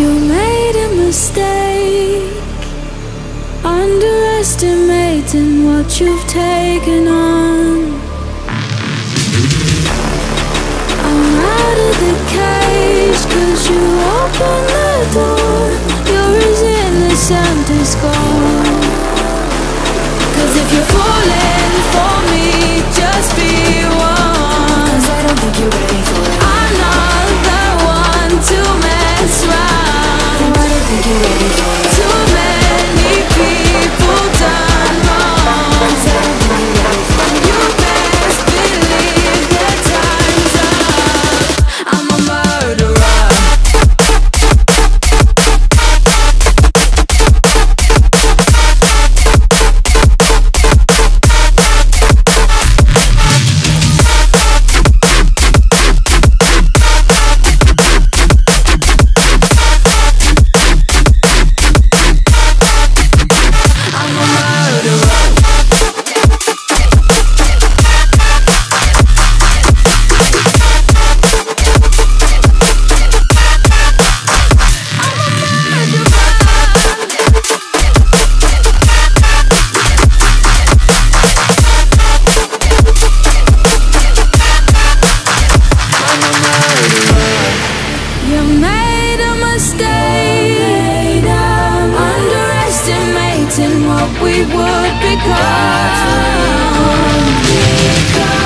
You made a mistake, underestimating what you've taken on. I'm out of the cage, cause you opened the door. You're as innocent as gold. think you're ready for it. Doubting what we would become. Become.